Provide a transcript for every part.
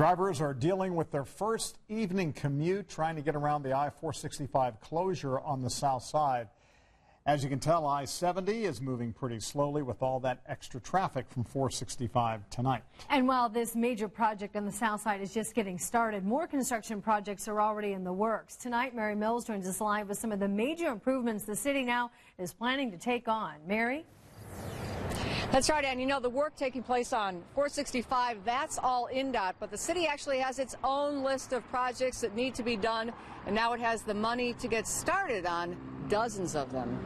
Drivers are dealing with their first evening commute trying to get around the I-465 closure on the south side. As you can tell, I-70 is moving pretty slowly with all that extra traffic from 465 tonight. And while this major project on the south side is just getting started, more construction projects are already in the works. Tonight, Mary Mills joins us live with some of the major improvements the city now is planning to take on. Mary? That's right, and you know, the work taking place on 465, that's all INDOT, but the city actually has its own list of projects that need to be done, and now it has the money to get started on dozens of them.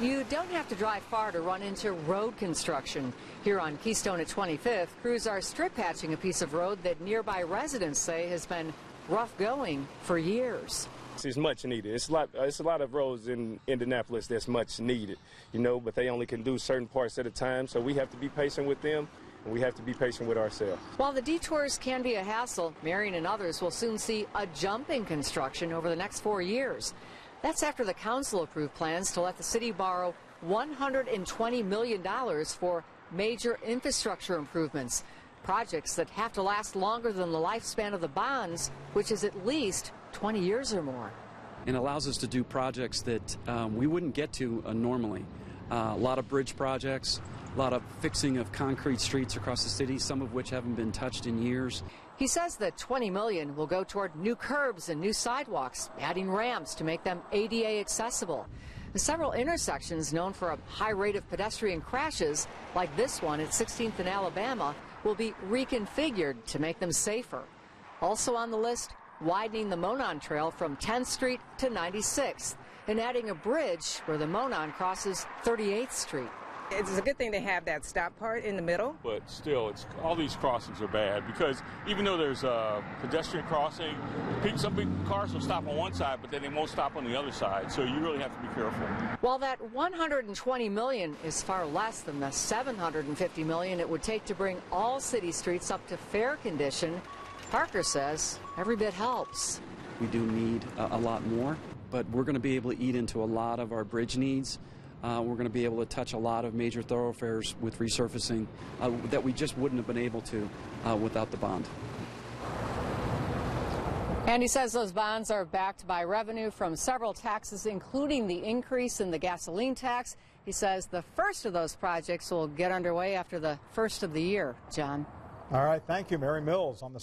You don't have to drive far to run into road construction. Here on Keystone at 25th, crews are strip patching a piece of road that nearby residents say has been rough going for years. It's much needed. It's a lot. It's a lot of roads in Indianapolis that's much needed, you know. But they only can do certain parts at a time, so we have to be patient with them, and we have to be patient with ourselves. While the detours can be a hassle, Marion and others will soon see a jump in construction over the next four years. That's after the council approved plans to let the city borrow $120 million for major infrastructure improvements. Projects that have to last longer than the lifespan of the bonds, which is at least 20 years or more. And allows us to do projects that um, we wouldn't get to uh, normally. Uh, a lot of bridge projects, a lot of fixing of concrete streets across the city, some of which haven't been touched in years. He says that 20 million will go toward new curbs and new sidewalks, adding ramps to make them ADA accessible. Several intersections known for a high rate of pedestrian crashes, like this one at 16th and Alabama, will be reconfigured to make them safer. Also on the list, widening the Monon Trail from 10th Street to 96th and adding a bridge where the Monon crosses 38th Street. It's a good thing to have that stop part in the middle. But still, it's all these crossings are bad because even though there's a pedestrian crossing, some big cars will stop on one side, but then they won't stop on the other side. So you really have to be careful. While that 120 million is far less than the 750 million it would take to bring all city streets up to fair condition, Parker says every bit helps. We do need a, a lot more, but we're going to be able to eat into a lot of our bridge needs. Uh, we're going to be able to touch a lot of major thoroughfares with resurfacing uh, that we just wouldn't have been able to uh, without the bond. And he says those bonds are backed by revenue from several taxes, including the increase in the gasoline tax. He says the first of those projects will get underway after the first of the year. John. All right. Thank you, Mary Mills on the